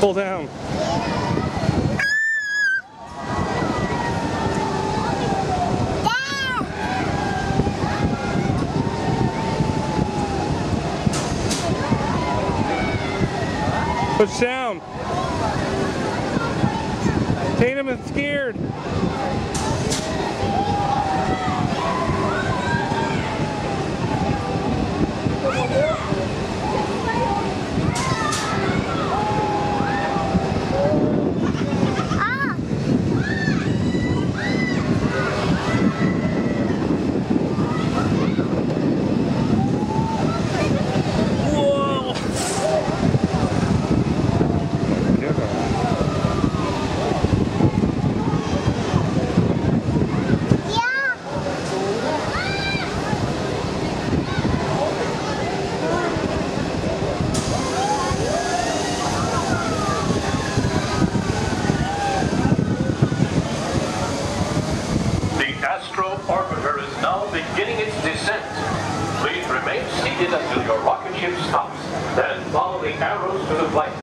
Pull down. Push down. Tatum is scared. The Astro Orbiter is now beginning its descent. Please remain seated until your rocket ship stops. Then follow the arrow